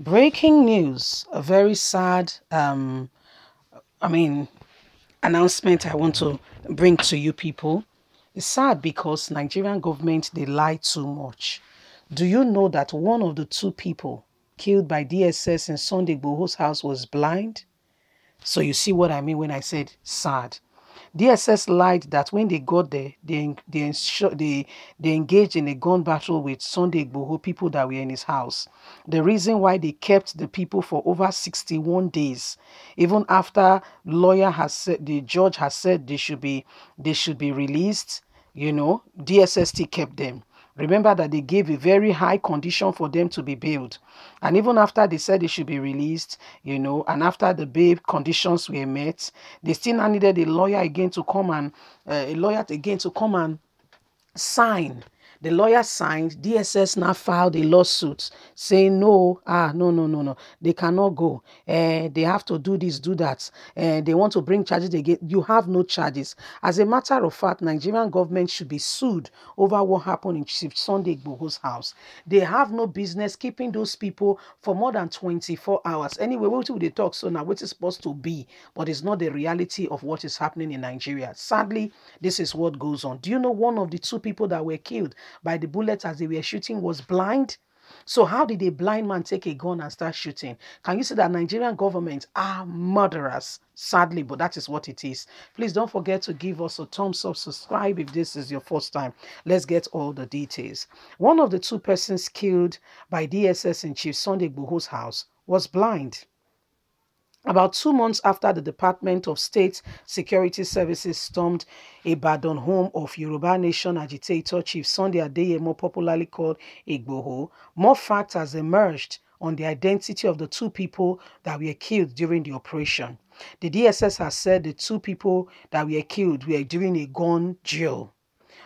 Breaking news, a very sad, um, I mean, announcement I want to bring to you people. It's sad because Nigerian government, they lie too much. Do you know that one of the two people killed by DSS in Sunday Igboho's house was blind? So you see what I mean when I said sad. DSS lied that when they got there, they they, they, they engaged in a gun battle with Sunday Igboho people that were in his house. The reason why they kept the people for over 61 days, even after lawyer has said the judge has said they should be they should be released, you know, DSS kept them. Remember that they gave a very high condition for them to be bailed. And even after they said they should be released, you know, and after the bail conditions were met, they still needed a lawyer again to come and, uh, a lawyer again to come and sign the lawyer signed. DSS now filed a lawsuit saying, no, ah, no, no, no, no. They cannot go. Uh, they have to do this, do that. Uh, they want to bring charges again. You have no charges. As a matter of fact, Nigerian government should be sued over what happened in Chief Sunday Igboho's house. They have no business keeping those people for more than 24 hours. Anyway, what will they talk so now? What is supposed to be? But it's not the reality of what is happening in Nigeria. Sadly, this is what goes on. Do you know one of the two people that were killed by the bullets as they were shooting was blind. So how did a blind man take a gun and start shooting? Can you see that Nigerian government are murderers? Sadly, but that is what it is. Please don't forget to give us a thumbs up, subscribe if this is your first time. Let's get all the details. One of the two persons killed by DSS in Chief Sunday Igboho's house was blind. About two months after the Department of State Security Services stormed Ibadan home of Yoruba Nation agitator Chief Sunday Adeyemo, popularly called Igboho, more facts has emerged on the identity of the two people that were killed during the operation. The DSS has said the two people that were killed were during a gun duel.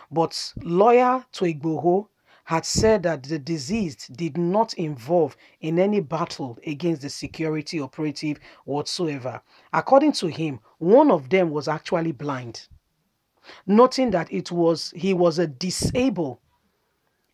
But lawyer to Igboho had said that the deceased did not involve in any battle against the security operative whatsoever. According to him, one of them was actually blind, noting that it was he was a disabled.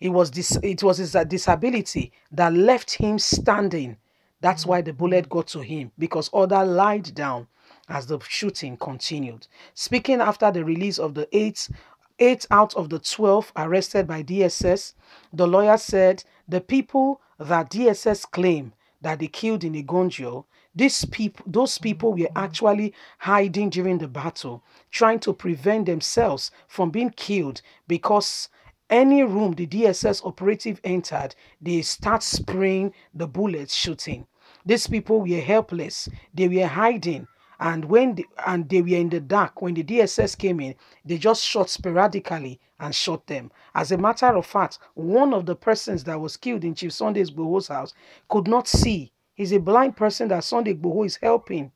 It was this it was his uh, disability that left him standing. That's why the bullet got to him because other lied down as the shooting continued. Speaking after the release of the eight Eight out of the 12 arrested by DSS, the lawyer said the people that DSS claim that they killed in Igonjo, these people, those people were actually hiding during the battle, trying to prevent themselves from being killed because any room the DSS operative entered, they start spraying the bullets shooting. These people were helpless. They were hiding and when the, and they were in the dark when the dss came in they just shot sporadically and shot them. As a matter of fact one of the persons that was killed in chief sunday's Igboho's house could not see. He's a blind person that sunday Igboho is helping.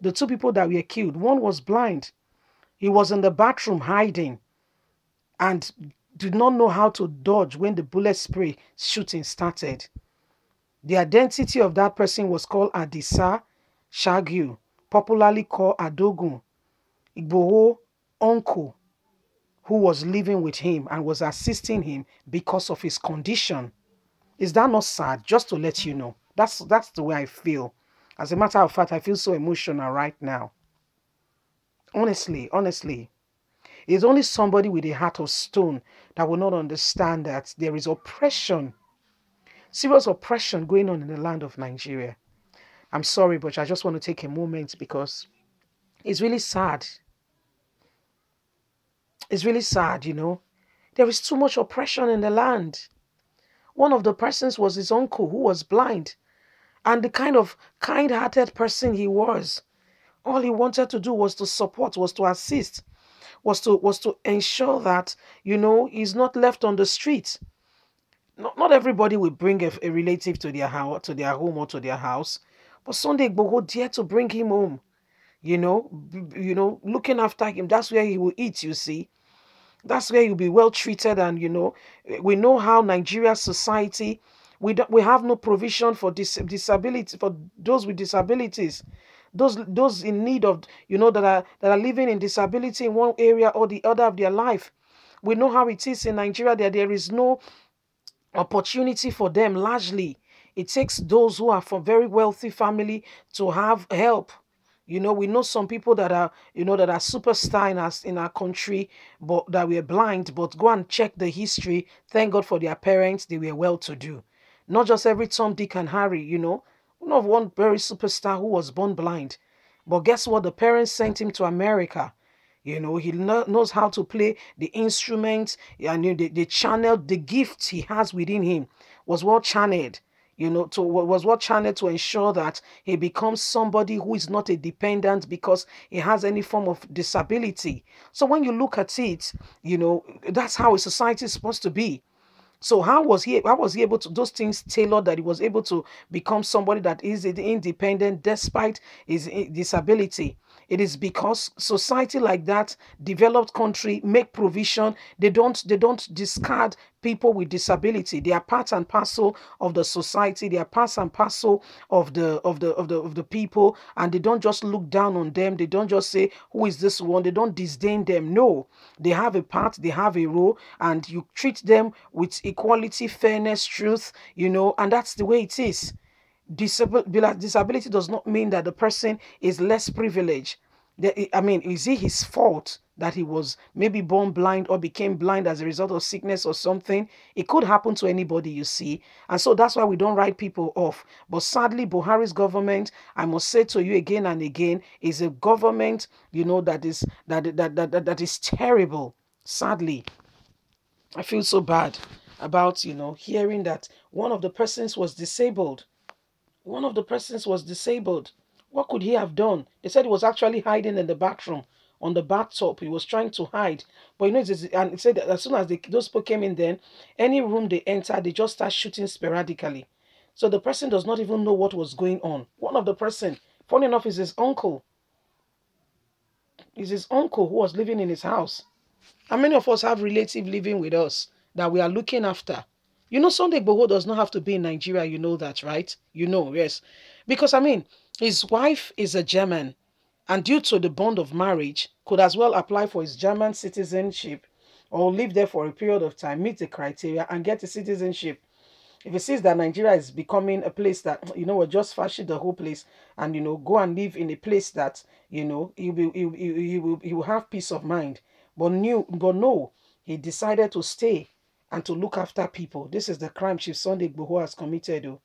The two people that were killed one was blind. He was in the bathroom hiding and did not know how to dodge when the bullet spray shooting started. The identity of that person was called adisa shagyu popularly called Adogun, Igboho uncle, who was living with him and was assisting him because of his condition. Is that not sad? Just to let you know. That's that's the way I feel. As a matter of fact, I feel so emotional right now. Honestly, honestly. It's only somebody with a heart of stone that will not understand that there is oppression, serious oppression going on in the land of Nigeria. I'm sorry, but I just want to take a moment because it's really sad. It's really sad, you know. There is too much oppression in the land. One of the persons was his uncle who was blind. And the kind of kind hearted person he was, all he wanted to do was to support, was to assist, was to was to ensure that, you know, he's not left on the street. Not, not everybody will bring a, a relative to their to their home or to their house. But Sunday Igboho dared to bring him home. You know, you know, looking after him. That's where he will eat, you see. That's where he'll be well treated. And, you know, eh, we know how Nigeria society, we, don't, we have no provision for dis disability, for those with disabilities. Those, those in need of, you know, that are, that are living in disability in one area or the other of their life. We know how it is in Nigeria that there is no opportunity for them largely It takes those who are from very wealthy family to have help. You know, we know some people that are, you know, that are superstar in our, in our country, but that were blind. But go and check the history. Thank God for their parents; they were well to do. Not just every Tom, Dick, and Harry. You know, one of one very superstar who was born blind, but guess what? The parents sent him to America. You know, he knows how to play the instruments and the, the channel, the gift he has within him was well channeled you know, to was what channel to ensure that he becomes somebody who is not a dependent because he has any form of disability. So when you look at it, you know, that's how a society is supposed to be. So how was he how was he able to those things tailored that he was able to become somebody that is independent despite his eh, disability? It is because society like that, developed country, make provision. They don't they don't discard people with disability. They are part and parcel of the society. They are part and parcel of the of the of the of the people, and they don't just look down on them. They don't just say, "Who is this one?" They don't disdain them. No, they have a part. They have a role, and you treat them with equality, fairness, truth. You know, and that's the way it is disability does not mean that the person is less privileged. I mean, is it his fault that he was maybe born blind or became blind as a result of sickness or something? It could happen to anybody, you see. And so that's why we don't write people off. But sadly, Buhari's government, I must say to you again and again, is a government, you know, that is that that that, that, that is terrible. Sadly, I feel so bad about, you know, hearing that one of the persons was disabled one of the persons was disabled. What could he have done? They said he was actually hiding in the bathroom on the bathtub. He was trying to hide. But you know, and he said that as soon as they, those people came in then, any room they enter, they just start shooting sporadically. So the person does not even know what was going on. One of the person, funny enough, is his uncle. Is his uncle who was living in his house. And many of us have relative living with us that we are looking after. You know, Sunday Igboho does not have to be in Nigeria. You know that, right? You know, yes. Because, I mean, his wife is a German. And due to the bond of marriage, could as well apply for his German citizenship or live there for a period of time, meet the criteria, and get a citizenship. If he sees that Nigeria is becoming a place that, you know, we're just fashion the whole place and, you know, go and live in a place that, you know, he will, he, he, he, will, he will have peace of mind. But, new, but no, he decided to stay and to look after people. This is the crime Chief Sunday Igboho has committed. Oh.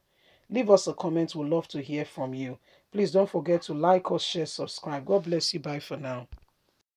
Leave us a comment. We'd love to hear from you. Please don't forget to like us, share, subscribe. God bless you. Bye for now.